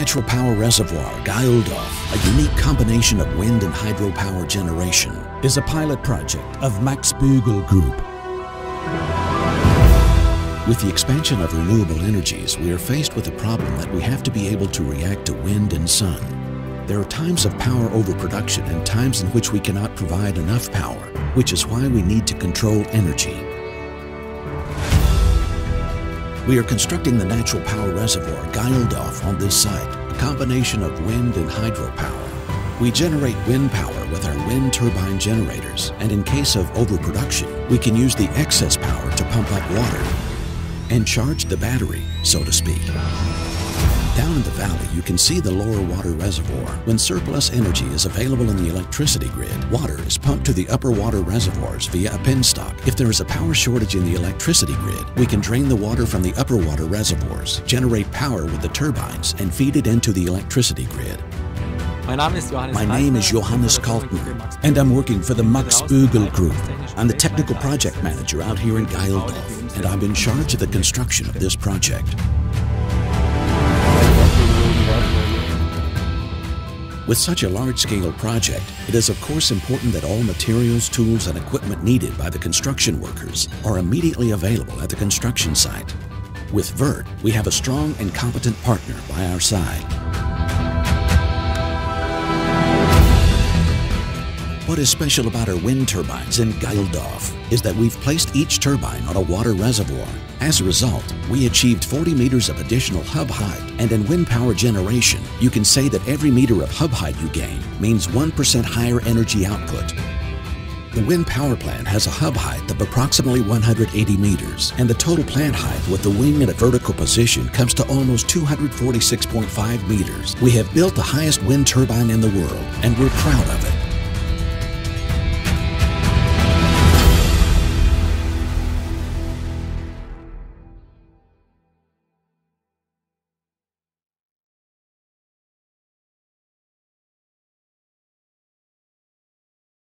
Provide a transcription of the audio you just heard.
Natural Power Reservoir, Gaildorf, a unique combination of wind and hydropower generation, is a pilot project of Max Bögl Group. With the expansion of renewable energies, we are faced with a problem that we have to be able to react to wind and sun. There are times of power overproduction and times in which we cannot provide enough power, which is why we need to control energy. We are constructing the natural power reservoir Gaildorf on this site, a combination of wind and hydropower. We generate wind power with our wind turbine generators, and in case of overproduction, we can use the excess power to pump up water and charge the battery, so to speak. Down in the valley, you can see the lower water reservoir. When surplus energy is available in the electricity grid, water is pumped to the upper water reservoirs via a penstock. If there is a power shortage in the electricity grid, we can drain the water from the upper water reservoirs, generate power with the turbines, and feed it into the electricity grid. My name is Johannes, My name is Johannes Kaltner, and I'm working for the Max Bögl Group. I'm the technical project manager out here in Gaildorf, and I'm in charge of the construction of this project. With such a large-scale project, it is of course important that all materials, tools, and equipment needed by the construction workers are immediately available at the construction site. With Wuerth, we have a strong and competent partner by our side. What is special about our wind turbines in Gaildorf is that we've placed each turbine on a water reservoir. As a result, we achieved 40 meters of additional hub height, and in wind power generation, you can say that every meter of hub height you gain means 1% higher energy output. The wind power plant has a hub height of approximately 180 meters, and the total plant height with the wing in a vertical position comes to almost 246.5 meters. We have built the highest wind turbine in the world, and we're proud of it.